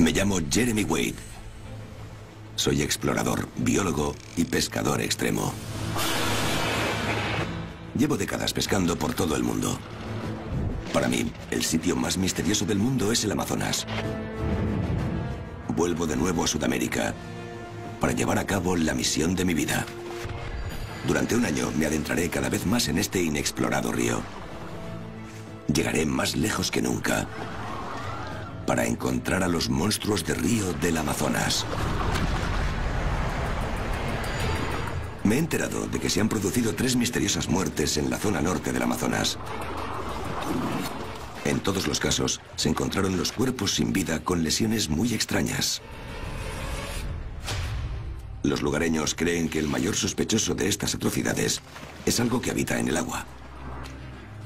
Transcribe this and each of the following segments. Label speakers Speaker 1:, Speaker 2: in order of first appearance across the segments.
Speaker 1: Me llamo Jeremy Wade. Soy explorador, biólogo y pescador extremo. Llevo décadas pescando por todo el mundo. Para mí, el sitio más misterioso del mundo es el Amazonas. Vuelvo de nuevo a Sudamérica para llevar a cabo la misión de mi vida. Durante un año me adentraré cada vez más en este inexplorado río. Llegaré más lejos que nunca para encontrar a los monstruos de río del Amazonas. Me he enterado de que se han producido tres misteriosas muertes en la zona norte del Amazonas. En todos los casos, se encontraron los cuerpos sin vida con lesiones muy extrañas. Los lugareños creen que el mayor sospechoso de estas atrocidades es algo que habita en el agua.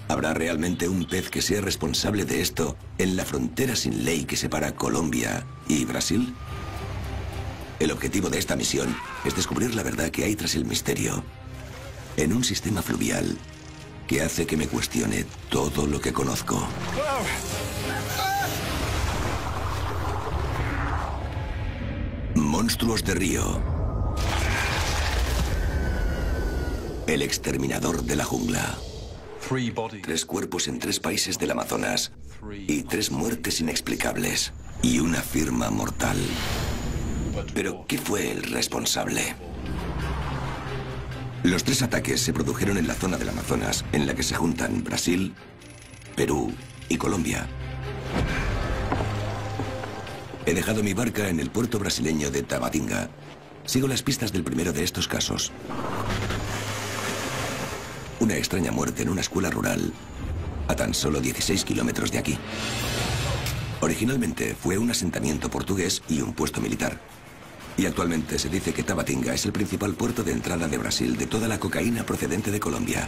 Speaker 1: ¿Habrá realmente un pez que sea responsable de esto en la frontera sin ley que separa Colombia y Brasil? El objetivo de esta misión es descubrir la verdad que hay tras el misterio en un sistema fluvial que hace que me cuestione todo lo que conozco. Monstruos de río. El exterminador de la jungla. Tres cuerpos en tres países del Amazonas y tres muertes inexplicables y una firma mortal. Pero, ¿qué fue el responsable? Los tres ataques se produjeron en la zona del Amazonas, en la que se juntan Brasil, Perú y Colombia. He dejado mi barca en el puerto brasileño de Tabatinga. Sigo las pistas del primero de estos casos. Una extraña muerte en una escuela rural a tan solo 16 kilómetros de aquí. Originalmente fue un asentamiento portugués y un puesto militar. Y actualmente se dice que Tabatinga es el principal puerto de entrada de Brasil de toda la cocaína procedente de Colombia.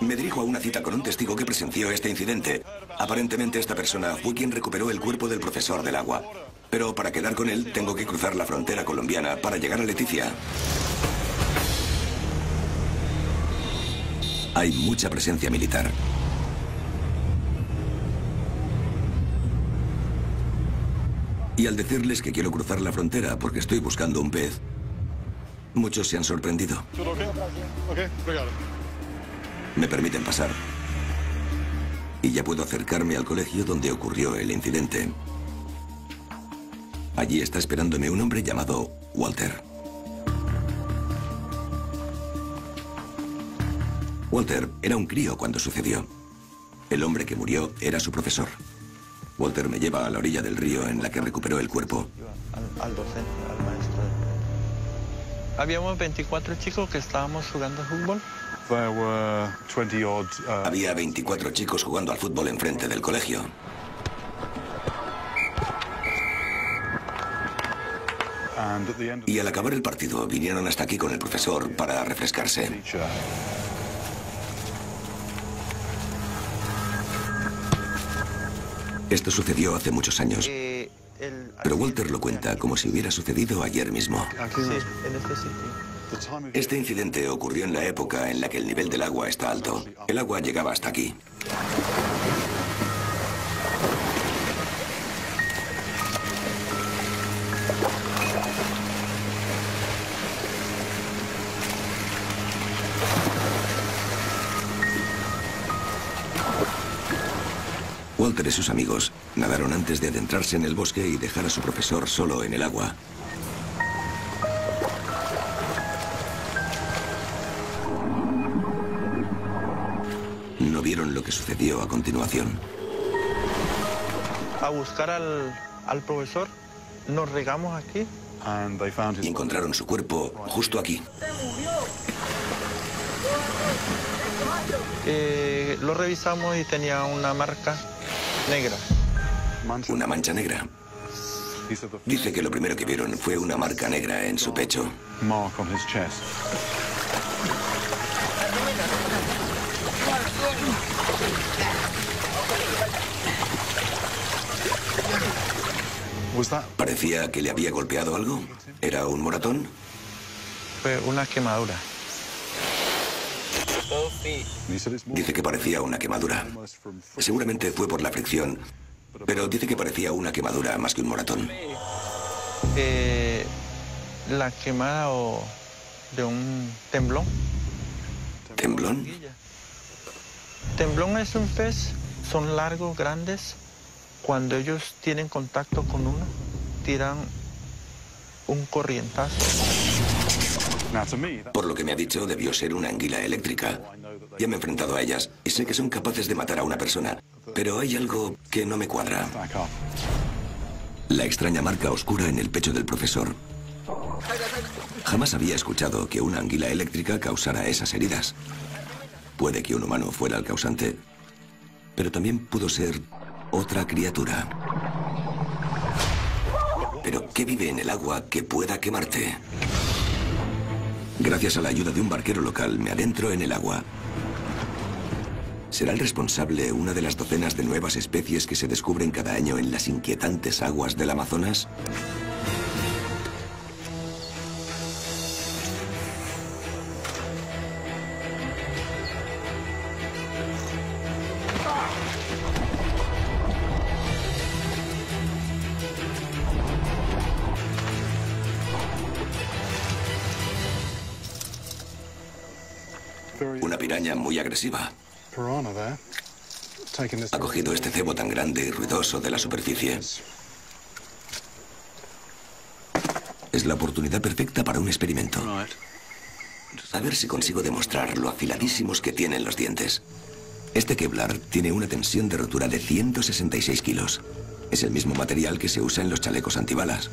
Speaker 1: Me dirijo a una cita con un testigo que presenció este incidente. Aparentemente esta persona fue quien recuperó el cuerpo del profesor del agua. Pero para quedar con él tengo que cruzar la frontera colombiana para llegar a Leticia. Hay mucha presencia militar. Y al decirles que quiero cruzar la frontera porque estoy buscando un pez, muchos se han sorprendido. Me permiten pasar. Y ya puedo acercarme al colegio donde ocurrió el incidente. Allí está esperándome un hombre llamado Walter. Walter era un crío cuando sucedió. El hombre que murió era su profesor. Walter me lleva a la orilla del río en la que recuperó el cuerpo.
Speaker 2: Al, docente, al maestro. Habíamos 24 chicos que estábamos jugando fútbol.
Speaker 1: Uh, Había 24 chicos jugando al fútbol enfrente del colegio. Y al acabar el partido vinieron hasta aquí con el profesor para refrescarse. Esto sucedió hace muchos años.
Speaker 2: Eh,
Speaker 1: Pero Walter lo cuenta como si hubiera sucedido ayer mismo.
Speaker 2: Este.
Speaker 1: Este incidente ocurrió en la época en la que el nivel del agua está alto. El agua llegaba hasta aquí. Amigos nadaron antes de adentrarse en el bosque y dejar a su profesor solo en el agua. No vieron lo que sucedió a continuación.
Speaker 2: A buscar al, al profesor, nos regamos aquí.
Speaker 1: Y encontraron su cuerpo justo aquí.
Speaker 2: Eh, lo revisamos y tenía una marca negra.
Speaker 1: Una mancha negra. Dice que lo primero que vieron fue una marca negra en su pecho. Parecía que le había golpeado algo. ¿Era un moratón?
Speaker 2: Fue una quemadura.
Speaker 1: Dice que parecía una quemadura. Seguramente fue por la fricción Pero dice que parecía una quemadura más que un moratón.
Speaker 2: Eh, la quemada o de un temblón.
Speaker 1: ¿Temblón?
Speaker 2: Temblón es un pez, son largos, grandes. Cuando ellos tienen contacto con uno, tiran un corrientazo.
Speaker 1: Por lo que me ha dicho, debió ser una anguila eléctrica. Ya me he enfrentado a ellas y sé que son capaces de matar a una persona. Pero hay algo que no me cuadra. La extraña marca oscura en el pecho del profesor. Jamás había escuchado que una anguila eléctrica causara esas heridas. Puede que un humano fuera el causante, pero también pudo ser otra criatura. Pero ¿qué vive en el agua que pueda quemarte? Gracias a la ayuda de un barquero local, me adentro en el agua. ¿Será el responsable una de las docenas de nuevas especies que se descubren cada año en las inquietantes aguas del Amazonas? Muy agresiva. Ha cogido este cebo tan grande y ruidoso de la superficie. Es la oportunidad perfecta para un experimento. A ver si consigo demostrar lo afiladísimos que tienen los dientes. Este Kevlar tiene una tensión de rotura de 166 kilos. Es el mismo material que se usa en los chalecos antibalas.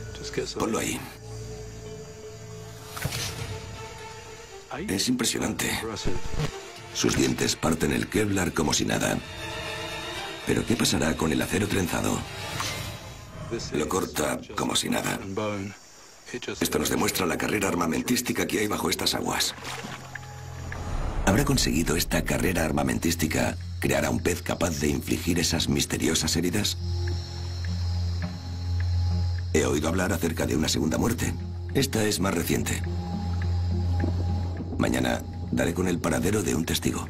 Speaker 1: Ponlo ahí. Es impresionante. Sus dientes parten el Kevlar como si nada. Pero ¿qué pasará con el acero trenzado? Lo corta como si nada. Esto nos demuestra la carrera armamentística que hay bajo estas aguas. ¿Habrá conseguido esta carrera armamentística crear a un pez capaz de infligir esas misteriosas heridas? He oído hablar acerca de una segunda muerte. Esta es más reciente. Mañana daré con el paradero de un testigo.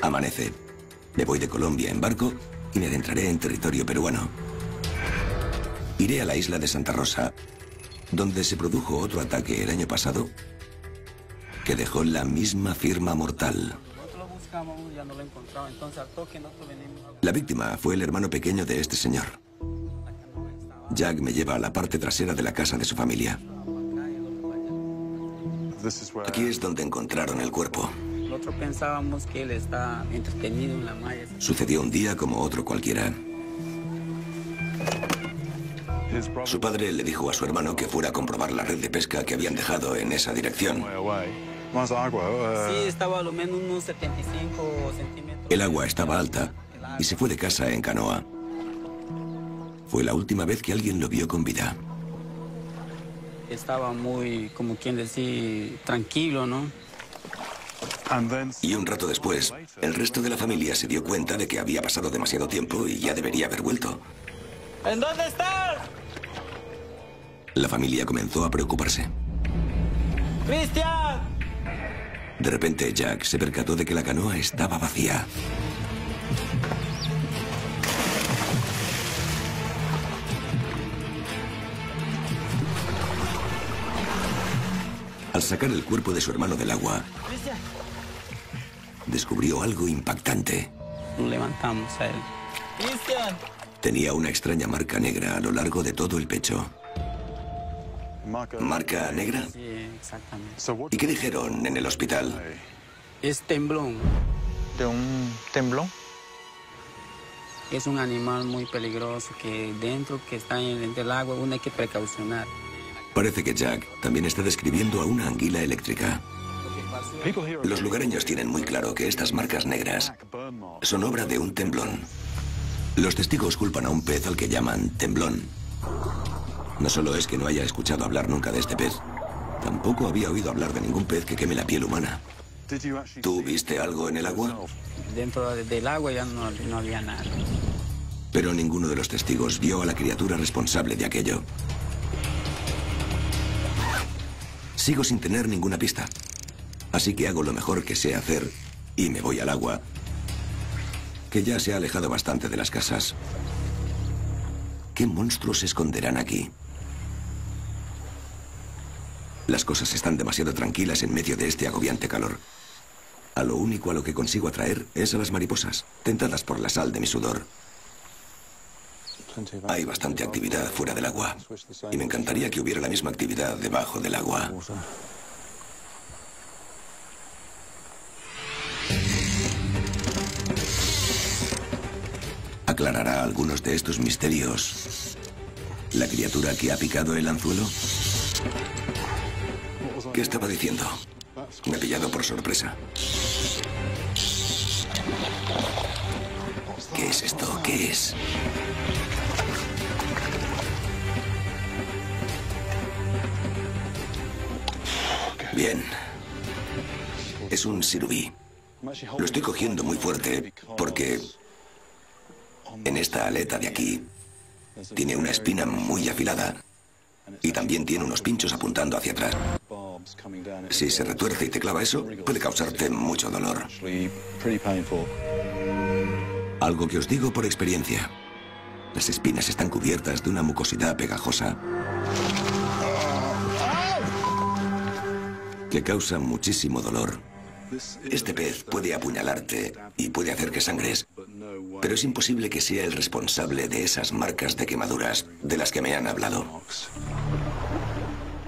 Speaker 1: Amanece. Me voy de Colombia en barco y me adentraré en territorio peruano. Iré a la isla de Santa Rosa, donde se produjo otro ataque el año pasado que dejó la misma firma mortal. La víctima fue el hermano pequeño de este señor. Jack me lleva a la parte trasera de la casa de su familia. Aquí es donde encontraron el cuerpo.
Speaker 3: Nosotros pensábamos que él está entretenido en la malla.
Speaker 1: Sucedió un día como otro cualquiera. Su padre le dijo a su hermano que fuera a comprobar la red de pesca que habían dejado en esa dirección.
Speaker 3: Sí, estaba a lo menos unos 75 centímetros.
Speaker 1: El agua estaba alta y se fue de casa en canoa. Fue la última vez que alguien lo vio con vida.
Speaker 3: Estaba muy, como quien decir, tranquilo, ¿no?
Speaker 1: Y un rato después, el resto de la familia se dio cuenta de que había pasado demasiado tiempo y ya debería haber vuelto.
Speaker 3: ¿En dónde estás?
Speaker 1: La familia comenzó a preocuparse.
Speaker 3: ¡Cristian!
Speaker 1: De repente, Jack se percató de que la canoa estaba vacía. Al sacar el cuerpo de su hermano del agua, descubrió algo impactante.
Speaker 3: Levantamos a él. ¡Cristian!
Speaker 1: Tenía una extraña marca negra a lo largo de todo el pecho. ¿Marca negra?
Speaker 3: Sí, exactamente.
Speaker 1: ¿Y qué dijeron en el hospital?
Speaker 3: Es temblón.
Speaker 2: De un temblón.
Speaker 3: Es un animal muy peligroso que dentro que está en el agua uno hay que precaucionar.
Speaker 1: Parece que Jack también está describiendo a una anguila eléctrica. Los lugareños tienen muy claro que estas marcas negras son obra de un temblón. Los testigos culpan a un pez al que llaman temblón. No solo es que no haya escuchado hablar nunca de este pez, tampoco había oído hablar de ningún pez que queme la piel humana. ¿Tú viste algo en el agua?
Speaker 3: Dentro de- del agua ya no, no había nada.
Speaker 1: Pero ninguno de los testigos vio a la criatura responsable de aquello. Sigo sin tener ninguna pista. Así que hago lo mejor que sé hacer y me voy al agua que ya se ha alejado bastante de las casas. ¿Qué monstruos se esconderán aquí? Las cosas están demasiado tranquilas en medio de este agobiante calor. A lo único a lo que consigo atraer es a las mariposas, tentadas por la sal de mi sudor. Hay bastante actividad fuera del agua y me encantaría que hubiera la misma actividad debajo del agua. ¿Aclarará algunos de estos misterios la criatura que ha picado el anzuelo? ¿Qué estaba diciendo? Me ha pillado por sorpresa. ¿Qué es esto? ¿Qué es? Bien. Es un sirubí. Lo estoy cogiendo muy fuerte porque en esta aleta de aquí tiene una espina muy afilada y también tiene unos pinchos apuntando hacia atrás. Si se retuerce y te clava eso, puede causarte mucho dolor. Algo que os digo por experiencia. Las espinas están cubiertas de una mucosidad pegajosa que causa muchísimo dolor. Este pez puede apuñalarte y puede hacer que sangres, pero es imposible que sea el responsable de esas marcas de quemaduras de las que me han hablado.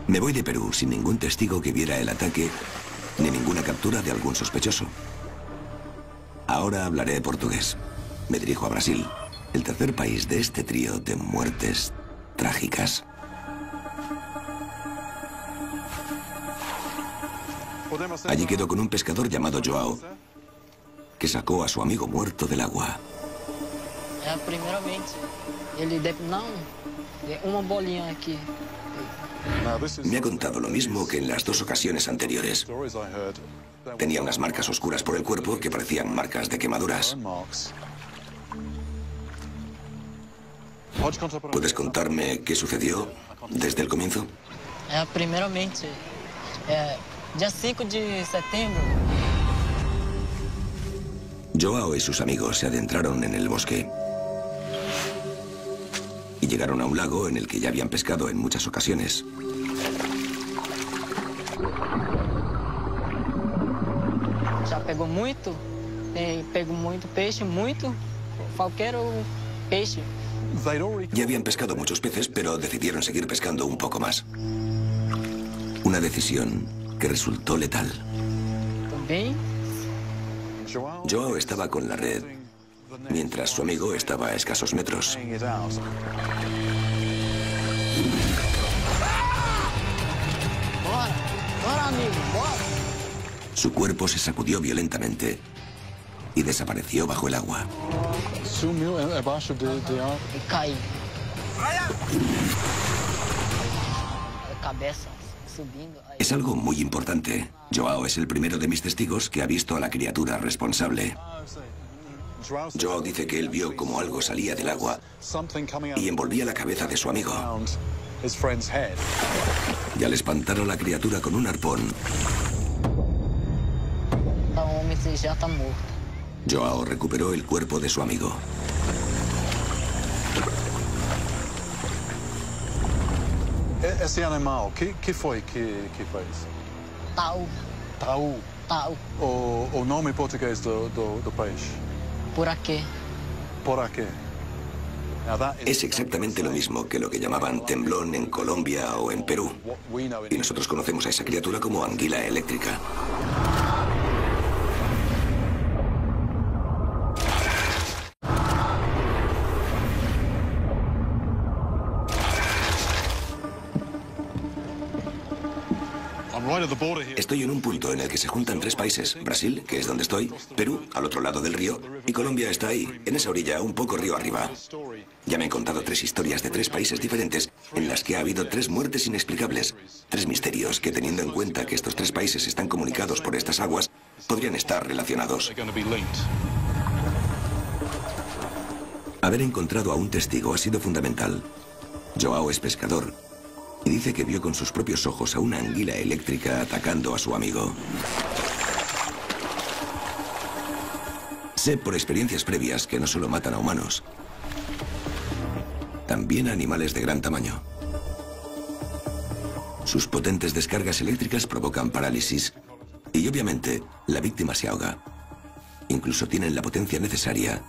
Speaker 1: Me voy de Perú sin ningún testigo que viera el ataque ni ninguna captura de algún sospechoso. Ahora hablaré portugués. Me dirijo a Brasil, el tercer país de este trío de muertes trágicas. Allí quedó con un pescador llamado Joao, que sacó a su amigo muerto del agua. Me ha contado lo mismo que en las dos ocasiones anteriores. Tenía unas marcas oscuras por el cuerpo que parecían marcas de quemaduras. ¿Puedes contarme qué sucedió desde el comienzo?
Speaker 4: É, dia 5 de setembro,
Speaker 1: Joao y sus amigos se adentraron en el bosque y llegaron a un lago en el que ya habían pescado en muchas ocasiones.
Speaker 4: já pegou muito, tem, pego muito peixe, muito, qualquer peixe.
Speaker 1: Ya habían pescado muchos peces, pero decidieron seguir pescando un poco más. Una decisión que resultó letal. Joao estaba con la red, mientras su amigo estaba a escasos metros. Su cuerpo se sacudió violentamente y desapareció bajo el agua.
Speaker 5: Sumiu
Speaker 1: Es algo muy importante. Joao es el primero de mis testigos que ha visto a la criatura responsable. Joao dice que él vio como algo salía del agua y envolvía la cabeza de su amigo. Y al espantar a la criatura con un arpón. Joao recuperó el cuerpo de su amigo.
Speaker 5: Esse animal, que, que foi que, que fez?
Speaker 4: Tal,
Speaker 5: Taú.
Speaker 4: tal,
Speaker 5: O, o nome português do, do, do peixe.
Speaker 4: por aqui.
Speaker 5: Por aqui. Now that is
Speaker 1: Es exactamente lo mismo que lo que llamaban temblón en Colombia o en Perú. Y nosotros conocemos a esa criatura como anguila eléctrica. Estoy en un punto en el que se juntan tres países. Brasil, que es donde estoy, Perú, al otro lado del río, y Colombia está ahí, en esa orilla, un poco río arriba. Ya me han contado tres historias de tres países diferentes en las que ha habido tres muertes inexplicables. Tres misterios que, teniendo en cuenta que estos tres países están comunicados por estas aguas, podrían estar relacionados. Haber encontrado a un testigo ha sido fundamental. Joao es pescador dice que vio con sus propios ojos a una anguila eléctrica atacando a su amigo. Sé por experiencias previas que no solo matan a humanos, también a animales de gran tamaño. Sus potentes descargas eléctricas provocan parálisis y obviamente la víctima se ahoga. Incluso tienen la potencia necesaria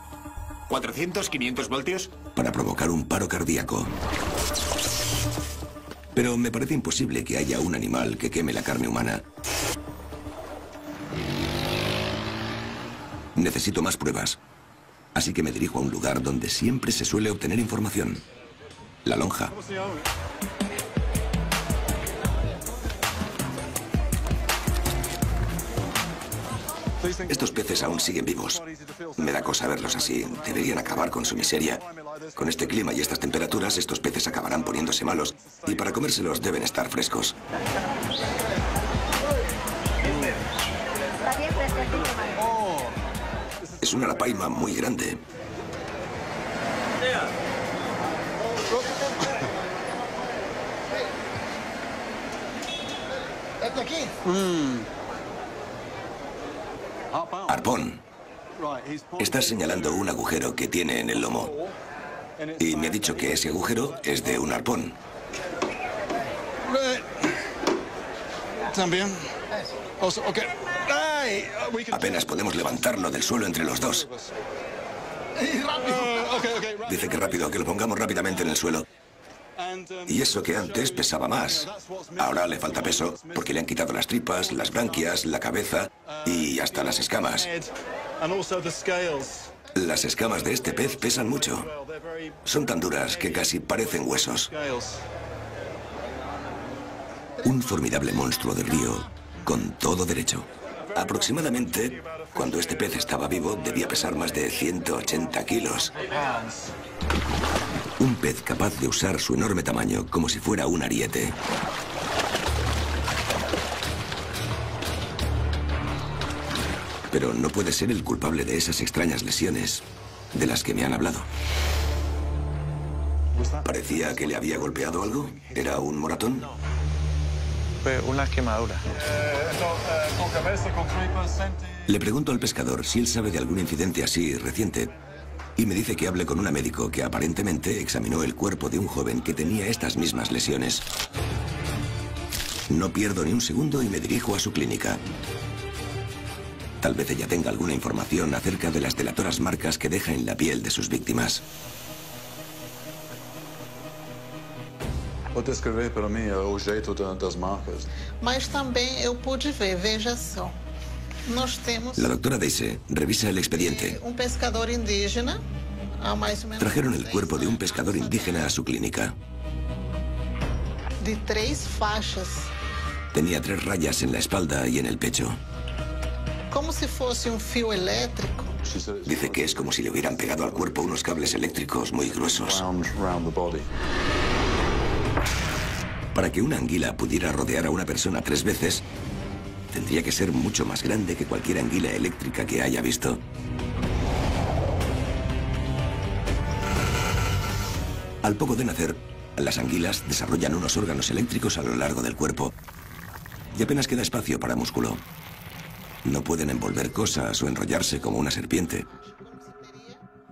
Speaker 6: ¿400, 500 voltios?
Speaker 1: para provocar un paro cardíaco. Pero me parece imposible que haya un animal que queme la carne humana. Necesito más pruebas. Así que me dirijo a un lugar donde siempre se suele obtener información. La lonja. Estos peces aún siguen vivos. Me da cosa verlos así. Deberían acabar con su miseria. Con este clima y estas temperaturas, estos peces acabarán poniéndose malos y para comérselos deben estar frescos. Es una arapaima muy grande. Arpón. Está señalando un agujero que tiene en el lomo. Y me ha dicho que ese agujero es de un arpón.
Speaker 5: También.
Speaker 1: Apenas podemos levantarlo del suelo entre los dos. Dice que rápido, que lo pongamos rápidamente en el suelo.
Speaker 5: Um,
Speaker 1: Y eso que antes pesaba más. Ahora le falta peso porque le han quitado las tripas, las branquias, la cabeza y hasta las escamas. Las escamas de este pez pesan mucho. Son tan duras que casi parecen huesos. Un formidable monstruo del río con todo derecho. Aproximadamente, cuando este pez estaba vivo, debía pesar más de 180 kilos. Pez capaz de usar su enorme tamaño como si fuera un ariete. Pero no puede ser el culpable de esas extrañas lesiones de las que me han hablado. Parecía que le había golpeado algo. ¿Era un moratón?
Speaker 2: Fue una quemadura.
Speaker 5: No, con cabeza, con tripas, senti-
Speaker 1: Le pregunto al pescador si él sabe de algún incidente así reciente. Y me dice que hable con una médico que aparentemente examinó el cuerpo de un joven que tenía estas mismas lesiones. No pierdo ni un segundo y me dirijo a su clínica. Tal vez ella tenga alguna información acerca de las delatoras marcas que deja en la piel de sus víctimas.
Speaker 5: Vou descrever para mim o jeito das marcas.
Speaker 7: Mas também eu pude ver, veja só.
Speaker 1: La doctora Deise revisa el expediente.
Speaker 7: um pescador indígena,
Speaker 1: Trajeron el cuerpo de un pescador indígena a su clínica.
Speaker 7: de três faixas,
Speaker 1: Tenía tres rayas en la espalda y en el pecho.
Speaker 7: como se fosse um fio
Speaker 5: it's
Speaker 1: Dice que es como si le hubieran pegado al cuerpo unos cables eléctricos muy gruesos. Para que una anguila pudiera rodear a una persona tres veces, tendría que ser mucho más grande que cualquier anguila eléctrica que haya visto. Al poco de nacer, las anguilas desarrollan unos órganos eléctricos a lo largo del cuerpo y apenas queda espacio para músculo. No pueden envolver cosas o enrollarse como una serpiente.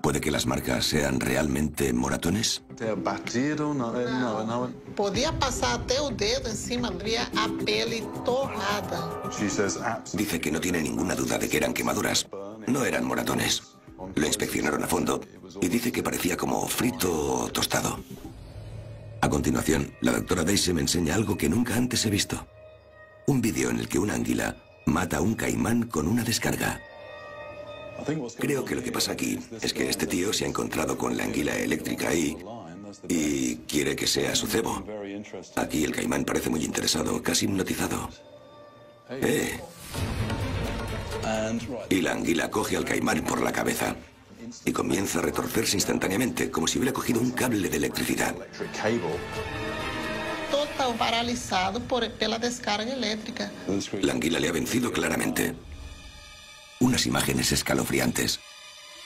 Speaker 1: ¿Puede que las marcas sean realmente moratones?
Speaker 7: Podia passar até o dedo em cima, via a pele torrada.
Speaker 5: She says absolutely.
Speaker 1: Dice que no tiene ninguna duda de que eran quemaduras. No eran moratones. Lo inspeccionaron a fondo y dice que parecía como frito o tostado. A continuación, la doctora Daisy me enseña algo que nunca antes he visto. Un vídeo en el que una anguila mata a un caimán con una descarga. Creo que lo que pasa aquí es que este tío se ha encontrado con la anguila eléctrica ahí y quiere que sea su cebo. Aquí el caimán parece muy interesado, casi hipnotizado. Eh. Y la anguila coge al caimán por la cabeza y comienza a retorcerse instantáneamente, como si hubiera cogido un cable de electricidad.
Speaker 7: Total paralisado por, pela descarga
Speaker 5: screen.
Speaker 1: La anguila le ha vencido claramente. Unas imágenes escalofriantes.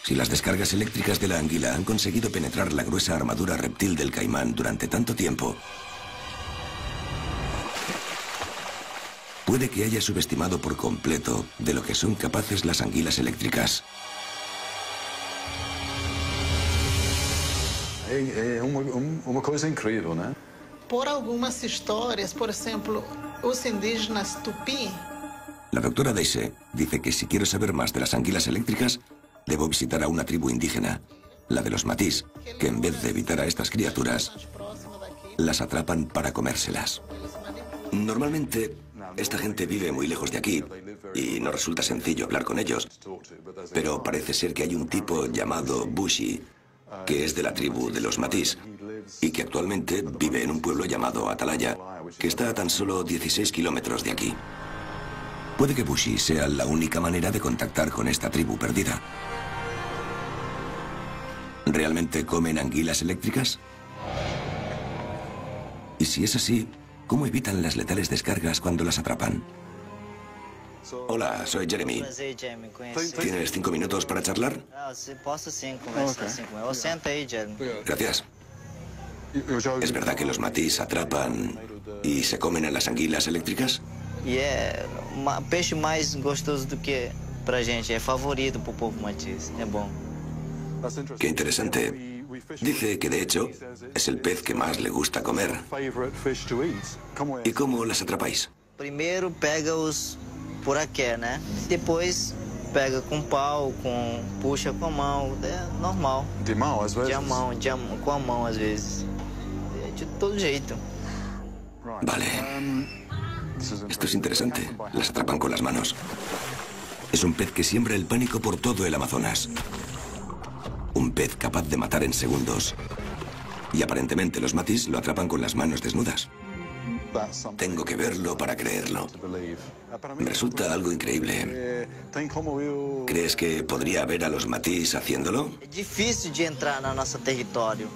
Speaker 1: Si las descargas eléctricas de la anguila han conseguido penetrar la gruesa armadura reptil del caimán durante tanto tiempo, puede que haya subestimado por completo de lo que son capaces las anguilas eléctricas.
Speaker 5: É, é uma, uma?
Speaker 7: Por algumas histórias, por exemplo, os indígenas tupi
Speaker 1: la doctora Deise dice que si quiero saber más de las anguilas eléctricas, debo visitar a una tribu indígena, la de los matís, que en vez de evitar a estas criaturas, las atrapan para comérselas. Normalmente, esta gente vive muy lejos de aquí y no resulta sencillo hablar con ellos, pero parece ser que hay un tipo llamado Bushi, que es de la tribu de los matís y que actualmente vive en un pueblo llamado Atalaya, que está a tan solo 16 kilómetros de aquí. Puede que Bushi sea la única manera de contactar con esta tribu perdida. ¿Realmente comen anguilas eléctricas? Y si es así, ¿cómo evitan las letales descargas cuando las atrapan? Hola, soy Jeremy. ¿Tienes cinco minutos para charlar? Gracias. ¿Es verdad que los matís atrapan y se comen a las anguilas eléctricas?
Speaker 8: Peixe mais gostoso do que pra gente. É favorito pro povo matiz. É bom.
Speaker 1: Qué interesante.
Speaker 5: We fish-
Speaker 1: Dice que de hecho es el pez que más le gusta comer. ¿Y cómo las atrapáis?
Speaker 8: Primeiro pega os puraqué, né? Depois pega com pau, com puxa com a mão. É normal.
Speaker 5: De mão, às vezes.
Speaker 8: De mão, de a, com a mão às vezes. É de todo jeito.
Speaker 1: Vale. Esto es interesante. Las atrapan con las manos. Es un pez que siembra el pánico por todo el Amazonas. Un pez capaz de matar en segundos. Y aparentemente los matís lo atrapan con las manos desnudas. Tengo que verlo para creerlo. resulta algo increíble. ¿Crees que podría ver a los matís haciéndolo?
Speaker 8: É difícil de entrar no nosso território.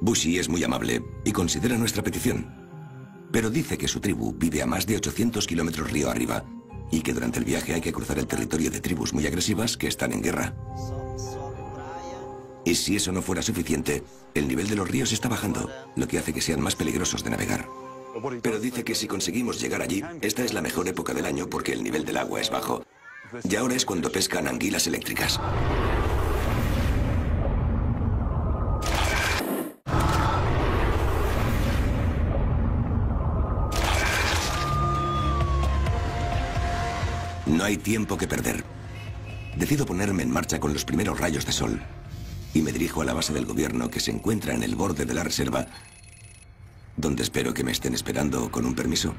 Speaker 1: Bushi es muy amable y considera nuestra petición. Pero dice que su tribu vive a más de 800 kilómetros río arriba y que durante el viaje hay que cruzar el territorio de tribus muy agresivas que están en guerra. Y si eso no fuera suficiente, el nivel de los ríos está bajando, lo que hace que sean más peligrosos de navegar. Pero dice que si conseguimos llegar allí, esta es la mejor época del año porque el nivel del agua es bajo. Y ahora es cuando pescan anguilas eléctricas. No hay tiempo que perder. Decido ponerme en marcha con los primeros rayos de sol y me dirijo a la base del gobierno que se encuentra en el borde de la reserva, donde espero que me estén esperando con un permiso.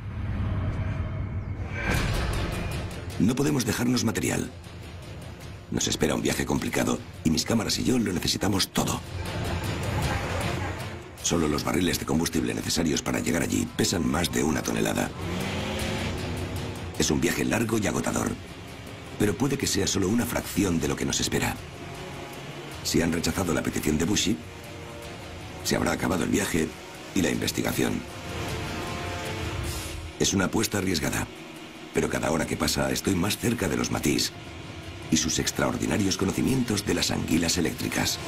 Speaker 1: No podemos dejarnos material. Nos espera un viaje complicado y mis cámaras y yo lo necesitamos todo. Solo los barriles de combustible necesarios para llegar allí pesan más de una tonelada. Es un viaje largo y agotador, pero puede que sea solo una fracción de lo que nos espera. Si han rechazado la petición de Bushi, se habrá acabado el viaje y la investigación. Es una apuesta arriesgada, pero cada hora que pasa estoy más cerca de los matís y sus extraordinarios conocimientos de las anguilas eléctricas.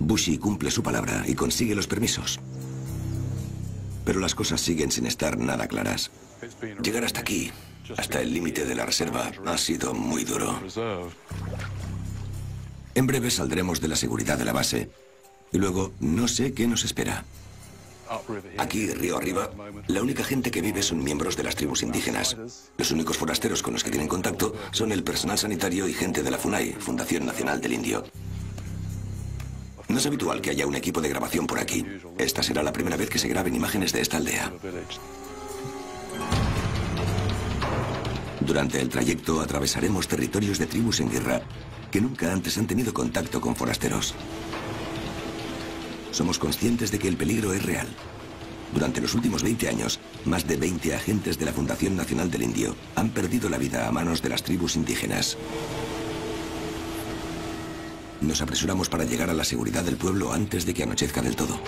Speaker 1: Bushi cumple su palabra y consigue los permisos. Pero las cosas siguen sin estar nada claras. Llegar hasta aquí, hasta el límite de la reserva, ha sido muy duro. En breve saldremos de la seguridad de la base. Y luego no sé qué nos espera. Aquí, río arriba, la única gente que vive son miembros de las tribus indígenas. Los únicos forasteros con los que tienen contacto son el personal sanitario y gente de la FUNAI, Fundación Nacional del Indio. No es habitual que haya un equipo de grabación por aquí. Esta será la primera vez que se graben imágenes de esta aldea. Durante el trayecto atravesaremos territorios de tribus en guerra que nunca antes han tenido contacto con forasteros. Somos conscientes de que el peligro es real. Durante los últimos 20 años, más de 20 agentes de la Fundación Nacional del Indio han perdido la vida a manos de las tribus indígenas. Nos apresuramos para llegar a la seguridad del pueblo antes de que anochezca del todo.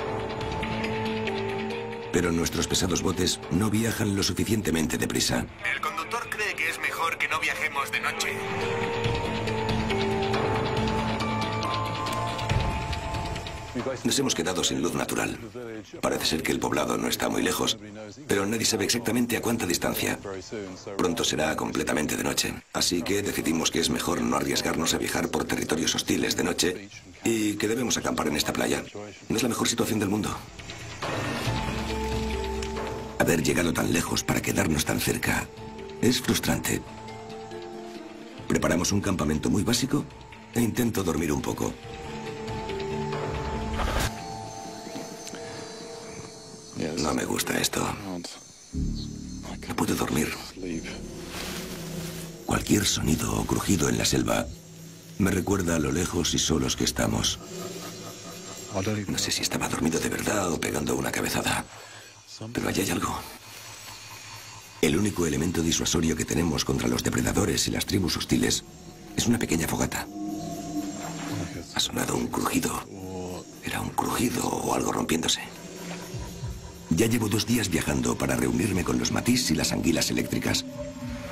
Speaker 1: Pero nuestros pesados botes no viajan lo suficientemente deprisa.
Speaker 6: El conductor cree que es mejor que no viajemos de noche.
Speaker 1: Nos hemos quedado sin luz natural. Parece ser que el poblado no está muy lejos, pero nadie sabe exactamente a cuánta distancia. Pronto será completamente de noche, así que decidimos que es mejor no arriesgarnos a viajar por territorios hostiles de noche y que debemos acampar en esta playa. No es la mejor situación del mundo. Haber llegado tan lejos para quedarnos tan cerca es frustrante. Preparamos un campamento muy básico e intento dormir un poco. No me gusta esto. No puedo dormir. Cualquier sonido o crujido en la selva me recuerda a lo lejos y solos que estamos. No sé si estaba dormido de verdad o pegando una cabezada, pero allí hay algo. El único elemento disuasorio que tenemos contra los depredadores y las tribus hostiles es una pequeña fogata. Ha sonado un crujido. Era un crujido o algo rompiéndose. Ya llevo dos días viajando para reunirme con los matís y las anguilas eléctricas.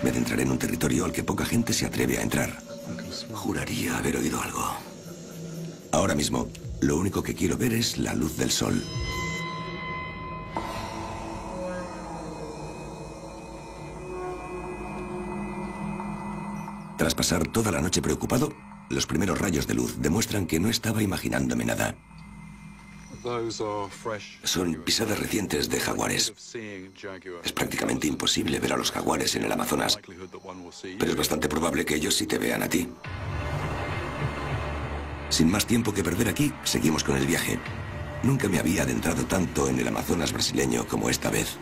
Speaker 1: Me adentraré en un territorio al que poca gente se atreve a entrar. Juraría haber oído algo. Ahora mismo, lo único que quiero ver es la luz del sol. Tras pasar toda la noche preocupado, los primeros rayos de luz demuestran que no estaba imaginándome nada. Son pisadas recientes de jaguares. Es prácticamente imposible ver a los jaguares en el Amazonas, pero es bastante probable que ellos sí te vean a ti. Sin más tiempo que perder aquí, seguimos con el viaje. Nunca me había adentrado tanto en el Amazonas brasileño como esta vez.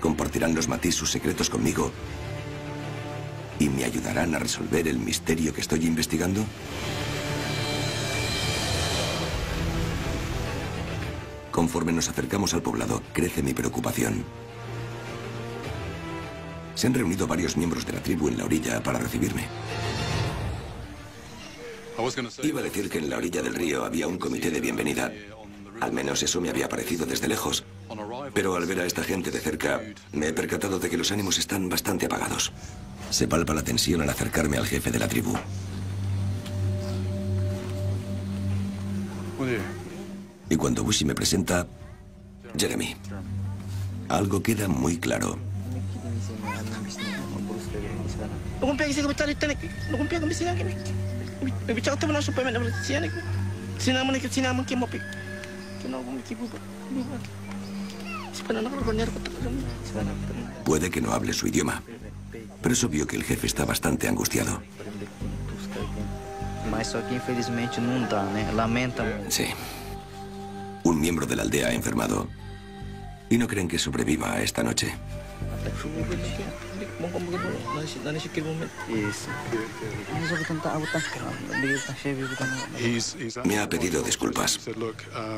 Speaker 1: Compartirán los matís sus secretos conmigo y me ayudarán a resolver el misterio que estoy investigando. Conforme nos acercamos al poblado, crece mi preocupación. Se han reunido varios miembros de la tribu en la orilla para recibirme. Iba a decir que en la orilla del río había un comité de bienvenida. Al menos eso me había parecido desde lejos. Pero al ver a esta gente de cerca, me he percatado de que los ánimos están bastante apagados. Se palpa la tensión al acercarme al jefe de la tribu. Y cuando Bushi me presenta, Jeremy. Algo queda muy claro. Puede que no hable su idioma, pero es obvio que el jefe está bastante angustiado. Sí. Un miembro de la aldea ha enfermado y no creen que sobreviva a esta noche. Me ha pedido disculpas.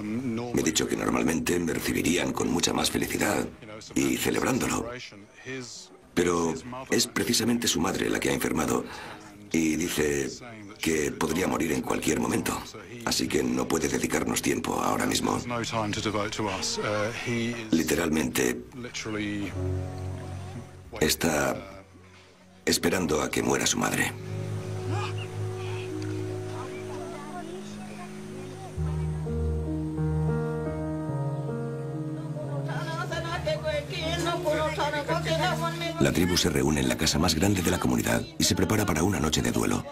Speaker 1: Me ha dicho que normalmente me recibirían con mucha más felicidad y celebrándolo. Pero es precisamente su madre la que ha enfermado y dice que podría morir en cualquier momento. Así que no puede dedicarnos tiempo ahora mismo. Literalmente está esperando a que muera su madre. La tribu se reúne en la casa más grande de la comunidad y se prepara para una noche de duelo.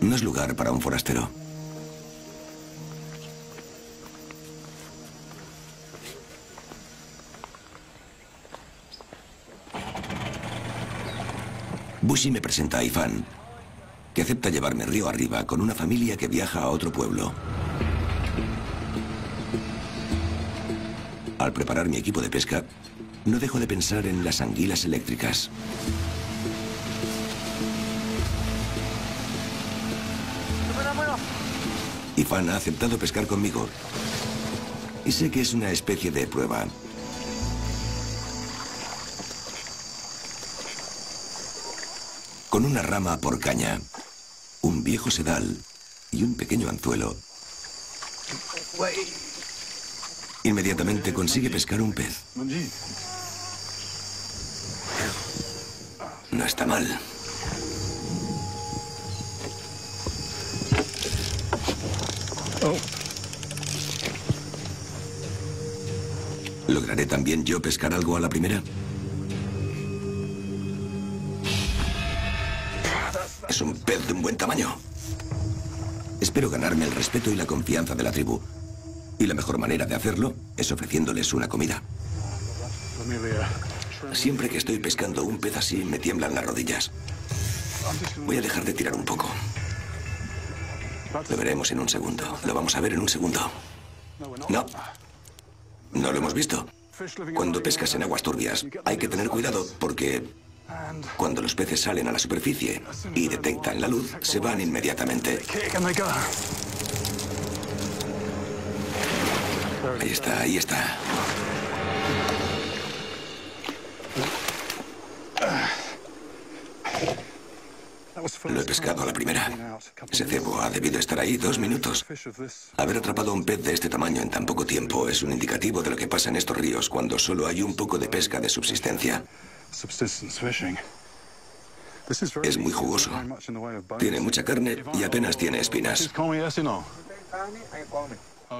Speaker 1: No es lugar para un forastero. Bushi me presenta a Ifan, que acepta llevarme río arriba con una familia que viaja a otro pueblo. Al preparar mi equipo de pesca, no dejo de pensar en las anguilas eléctricas. Ifan ha aceptado pescar conmigo. Y sé que es una especie de prueba. Con una rama por caña, un viejo sedal y un pequeño anzuelo, Inmediatamente consigue pescar un pez. No está mal. Oh. ¿Lograré también yo pescar algo a la primera? Es un pez de un buen tamaño. Espero ganarme el respeto y la confianza de la tribu. Mejor manera de hacerlo es ofreciéndoles una comida. Siempre que estoy pescando un pez así, me tiemblan las rodillas. Voy a dejar de tirar un poco. Lo veremos en un segundo. Lo vamos a ver en un segundo. No. No lo hemos visto. Cuando pescas en aguas turbias, hay que tener cuidado porque cuando los peces salen a la superficie y detectan la luz, se van inmediatamente. Ahí está, ahí está. Lo he pescado a la primera. Ese cebo ha debido estar ahí dos minutos. Haber atrapado un pez de este tamaño en tan poco tiempo es un indicativo de lo que pasa en estos ríos cuando solo hay un poco de pesca de subsistencia. Es muy jugoso. Tiene mucha carne y apenas tiene espinas.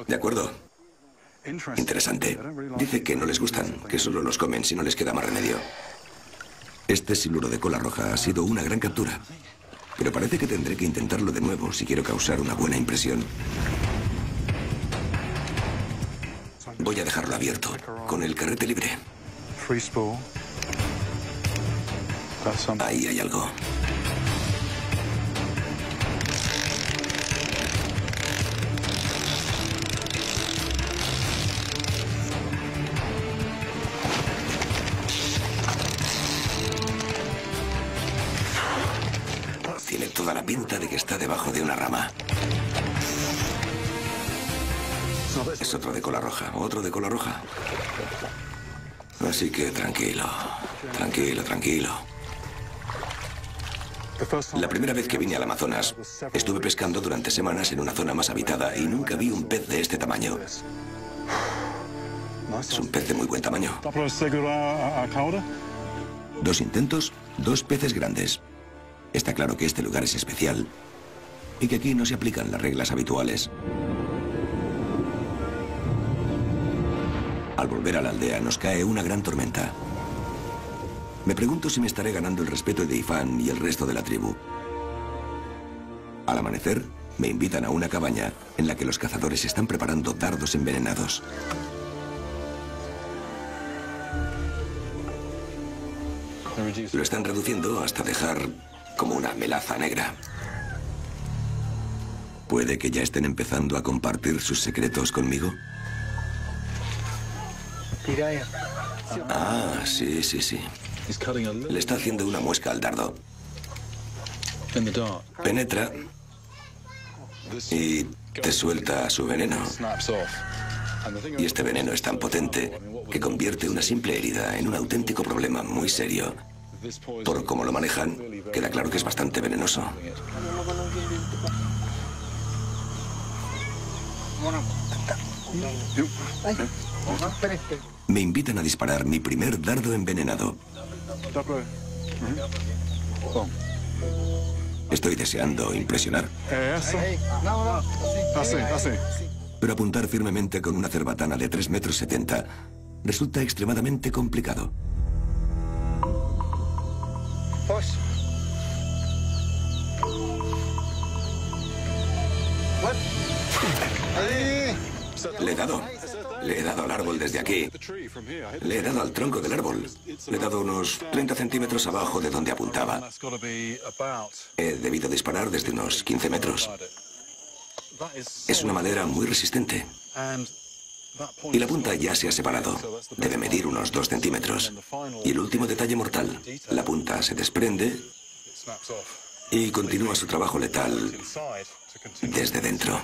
Speaker 1: De acuerdo. Interesante. Dice que no les gustan, que solo los comen si no les queda más remedio. Este siluro de cola roja ha sido una gran captura. Pero parece que tendré que intentarlo de nuevo si quiero causar una buena impresión. Voy a dejarlo abierto, con el carrete libre. Ahí hay algo. Toda la pinta de que está debajo de una rama. Es otro de cola roja, otro de cola roja. Así que tranquilo, tranquilo, tranquilo. La primera vez que vine al Amazonas, estuve pescando durante semanas en una zona más habitada y nunca vi un pez de este tamaño. Es un pez de muy buen tamaño. Dos intentos, dos peces grandes. Está claro que este lugar es especial y que aquí no se aplican las reglas habituales. Al volver a la aldea nos cae una gran tormenta. Me pregunto si me estaré ganando el respeto de Ifan y el resto de la tribu. Al amanecer, me invitan a una cabaña en la que los cazadores están preparando dardos envenenados. Lo están reduciendo hasta dejar como una melaza negra. ¿Puede que ya estén empezando a compartir sus secretos conmigo? Ah, sí, sí, sí. Le está haciendo una muesca al dardo. Penetra y te suelta su veneno. Y este veneno es tan potente que convierte una simple herida en un auténtico problema muy serio. Por cómo lo manejan, queda claro que es bastante venenoso. Me invitan a disparar mi primer dardo envenenado. Estoy deseando impresionar. Pero apuntar firmemente con una cerbatana de 3 metros 70 resulta extremadamente complicado. Le he dado. Le he dado al árbol desde aquí. Le he dado al tronco del árbol. Le he dado unos 30 centímetros abajo de donde apuntaba. He debido disparar desde unos 15 metros. Es una madera muy resistente. Y la punta ya se ha separado. Debe medir unos 2 centímetros. Y el último detalle mortal. La punta se desprende y continúa su trabajo letal desde dentro.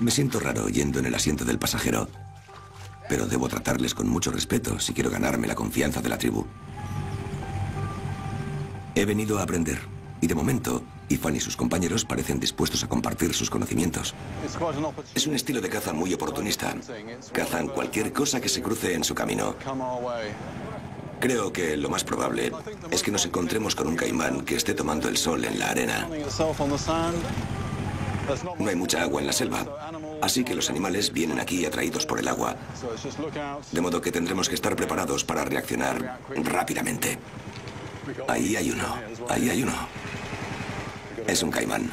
Speaker 1: Me siento raro yendo en el asiento del pasajero, pero debo tratarles con mucho respeto si quiero ganarme la confianza de la tribu. He venido a aprender, y de momento Ifan y sus compañeros parecen dispuestos a compartir sus conocimientos. Es un estilo de caza muy oportunista. Cazan cualquier cosa que se cruce en su camino. Creo que lo más probable es que nos encontremos con un caimán que esté tomando el sol en la arena. No hay mucha agua en la selva, así que los animales vienen aquí atraídos por el agua, de modo que tendremos que estar preparados para reaccionar rápidamente. Ahí hay uno, ahí hay uno. Es un caimán.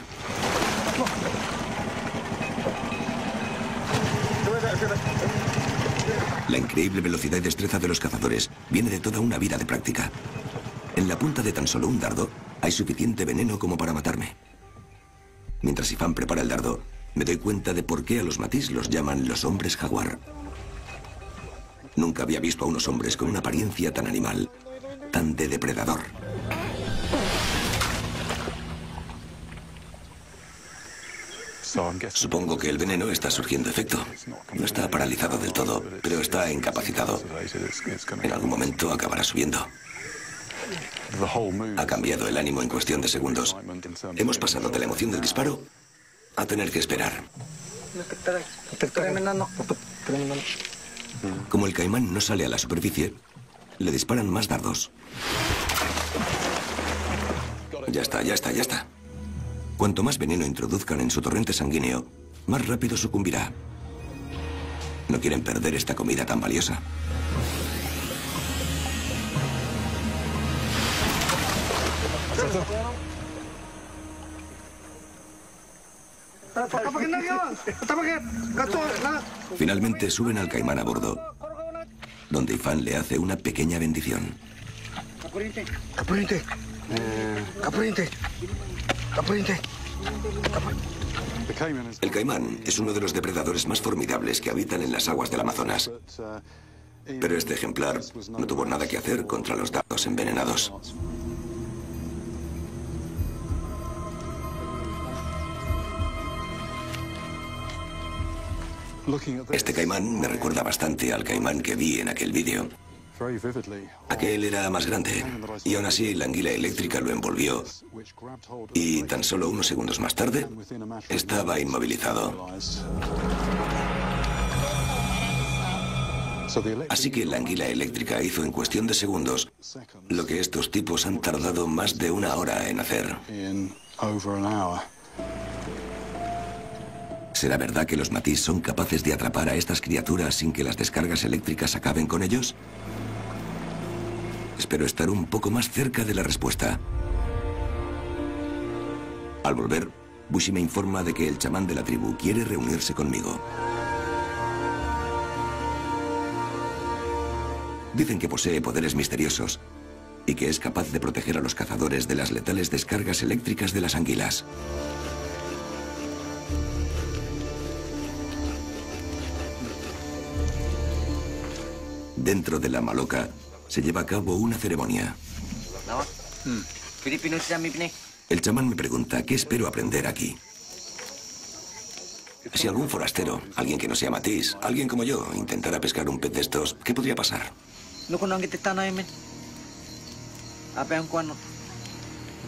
Speaker 1: La increíble velocidad y destreza de los cazadores viene de toda una vida de práctica. En la punta de tan solo un dardo hay suficiente veneno como para matarme. Mientras Ifan prepara el dardo, me doy cuenta de por qué a los matís los llaman los hombres jaguar. Nunca había visto a unos hombres con una apariencia tan animal, tan de depredador. Supongo que el veneno está surgiendo efecto. No está paralizado del todo, pero está incapacitado. En algún momento acabará subiendo. Ha cambiado el ánimo en cuestión de segundos. Hemos pasado de la emoción del disparo a tener que esperar. Como el caimán no sale a la superficie, le disparan más dardos. Ya está, ya está, ya está. Cuanto más veneno introduzcan en su torrente sanguíneo, más rápido sucumbirá. No quieren perder esta comida tan valiosa. Finalmente suben al caimán a bordo, donde Ifan le hace una pequeña bendición.
Speaker 5: Is
Speaker 1: El caimán es uno de los depredadores más formidables que habitan en las aguas del Amazonas, pero este ejemplar no tuvo nada que hacer contra los dardos envenenados. Este caimán me recuerda bastante al caimán que vi en aquel vídeo. Aquel era más grande, y aún así la anguila eléctrica lo envolvió, y tan solo unos segundos más tarde estaba inmovilizado. Así que la anguila eléctrica hizo en cuestión de segundos lo que estos tipos han tardado más de una hora en hacer. ¿Será verdad que los matís son capaces de atrapar a estas criaturas sin que las descargas eléctricas acaben con ellos? Espero estar un poco más cerca de la respuesta. Al volver, Bushi me informa de que el chamán de la tribu quiere reunirse conmigo. Dicen que posee poderes misteriosos y que es capaz de proteger a los cazadores de las letales descargas eléctricas de las anguilas. Dentro de la maloca se lleva a cabo una ceremonia. El chamán me pregunta qué espero aprender aquí. Si algún forastero, alguien que no sea Matís, alguien como yo, intentara pescar un pez de estos, ¿qué podría pasar?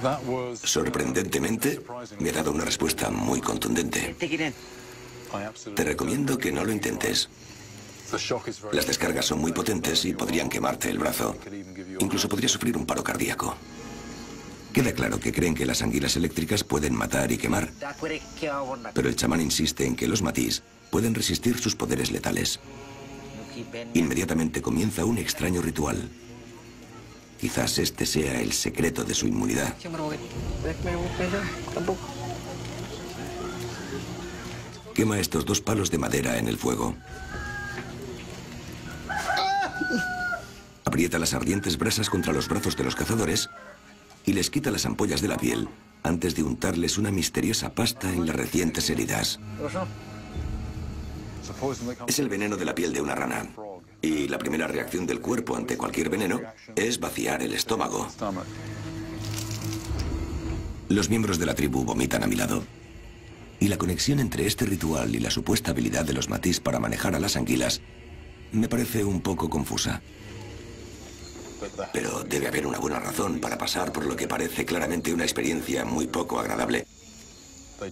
Speaker 5: That was
Speaker 1: Sorprendentemente, me ha dado una respuesta muy contundente.
Speaker 5: I
Speaker 1: Te recomiendo que no lo intentes. Las descargas son muy potentes y podrían quemarte el brazo. Incluso podría sufrir un paro cardíaco. Queda claro que creen que las anguilas eléctricas pueden matar y quemar, pero el chamán insiste en que los matís pueden resistir sus poderes letales. Inmediatamente comienza un extraño ritual. Quizás este sea el secreto de su inmunidad. Quema estos dos palos de madera en el fuego. Aprieta las ardientes brasas contra los brazos de los cazadores y les quita las ampollas de la piel antes de untarles una misteriosa pasta en las recientes heridas. Es el veneno de la piel de una rana. Y la primera reacción del cuerpo ante cualquier veneno es vaciar el estómago. Los miembros de la tribu vomitan a mi lado. Y la conexión entre este ritual y la supuesta habilidad de los matís para manejar a las anguilas me parece un poco confusa. Pero debe haber una buena razón para pasar por lo que parece claramente una experiencia muy poco agradable.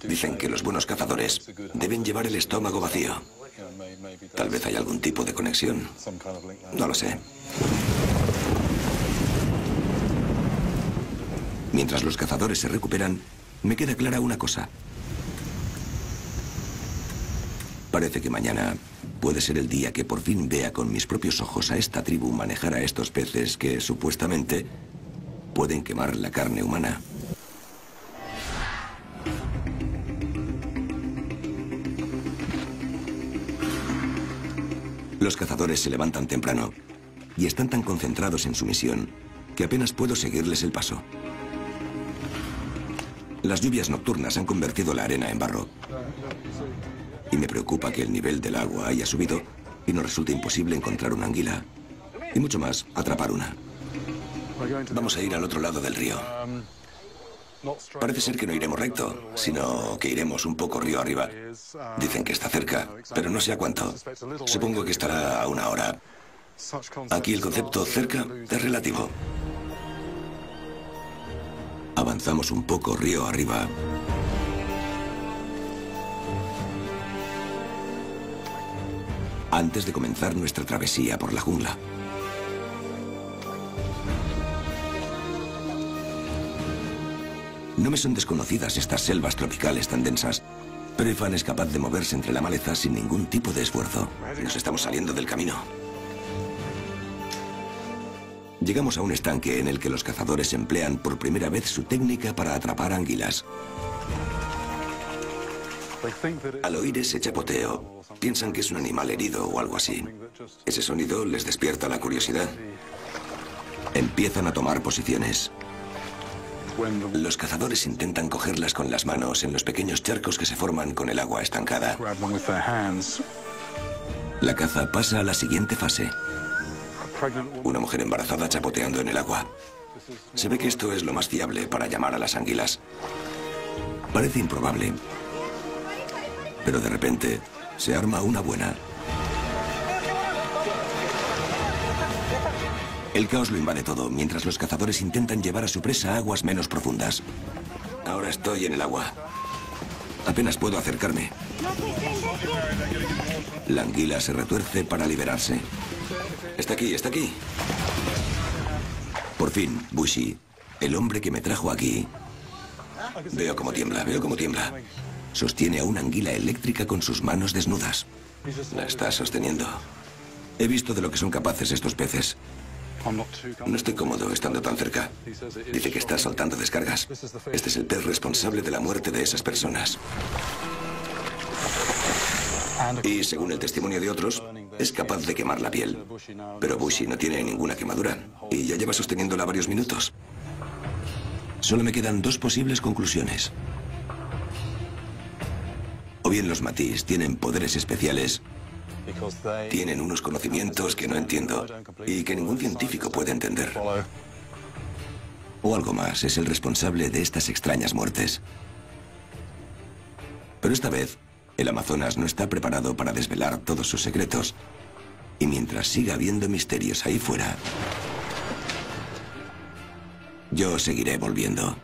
Speaker 1: Dicen que los buenos cazadores deben llevar el estómago vacío. Tal vez hay algún tipo de conexión. No lo sé. Mientras los cazadores se recuperan, me queda clara una cosa. Parece que mañana puede ser el día que por fin vea con mis propios ojos a esta tribu manejar a estos peces que supuestamente pueden quemar la carne humana. Los cazadores se levantan temprano y están tan concentrados en su misión que apenas puedo seguirles el paso. Las lluvias nocturnas han convertido la arena en barro. Y me preocupa que el nivel del agua haya subido y nos resulte imposible encontrar una anguila. Y mucho más, atrapar una. Vamos a ir al otro lado del río. Parece ser que no iremos recto, sino que iremos un poco río arriba. Dicen que está cerca, pero no sé a cuánto. Supongo que estará a una hora. Aquí el concepto cerca es relativo. Avanzamos un poco río arriba. Antes de comenzar nuestra travesía por la jungla. No me son desconocidas estas selvas tropicales tan densas, pero Ifan es capaz de moverse entre la maleza sin ningún tipo de esfuerzo. Nos estamos saliendo del camino. Llegamos a un estanque en el que los cazadores emplean por primera vez su técnica para atrapar anguilas. Al oír ese chapoteo, piensan que es un animal herido o algo así. Ese sonido les despierta la curiosidad. Empiezan a tomar posiciones. Los cazadores intentan cogerlas con las manos en los pequeños charcos que se forman con el agua estancada. La caza pasa a la siguiente fase. Una mujer embarazada chapoteando en el agua. Se ve que esto es lo más fiable para llamar a las anguilas. Parece improbable. Pero de repente se arma una buena. El caos lo invade todo, mientras los cazadores intentan llevar a su presa a aguas menos profundas. Ahora estoy en el agua. Apenas puedo acercarme. La anguila se retuerce para liberarse. Está aquí, está aquí. Por fin, Bushi, el hombre que me trajo aquí. Veo cómo tiembla, veo cómo tiembla. Sostiene a una anguila eléctrica con sus manos desnudas. La está sosteniendo. He visto de lo que son capaces estos peces. No estoy cómodo estando tan cerca. Dice que está soltando descargas. Este es el pez responsable de la muerte de esas personas. Y según el testimonio de otros, es capaz de quemar la piel. Pero Bushi no tiene ninguna quemadura y ya lleva sosteniéndola varios minutos. Solo me quedan dos posibles conclusiones. Bien los Matís tienen poderes especiales tienen unos conocimientos que no entiendo y que ningún científico puede entender. O algo más, es el responsable de estas extrañas muertes. Pero esta vez, el Amazonas no está preparado para desvelar todos sus secretos. Y mientras siga habiendo misterios ahí fuera, yo seguiré volviendo.